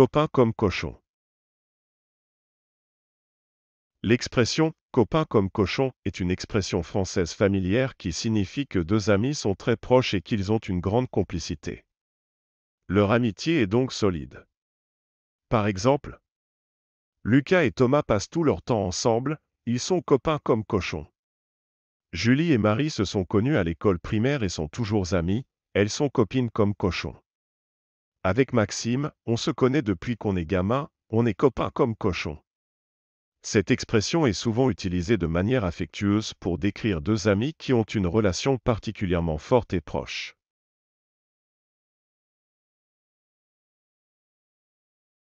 Copain comme cochon. L'expression copain comme cochon est une expression française familière qui signifie que deux amis sont très proches et qu'ils ont une grande complicité. Leur amitié est donc solide. Par exemple, Lucas et Thomas passent tout leur temps ensemble, ils sont copains comme cochons. Julie et Marie se sont connues à l'école primaire et sont toujours amies, elles sont copines comme cochons. Avec Maxime, on se connaît depuis qu'on est gamin, on est copains comme cochons. Cette expression est souvent utilisée de manière affectueuse pour décrire deux amis qui ont une relation particulièrement forte et proche.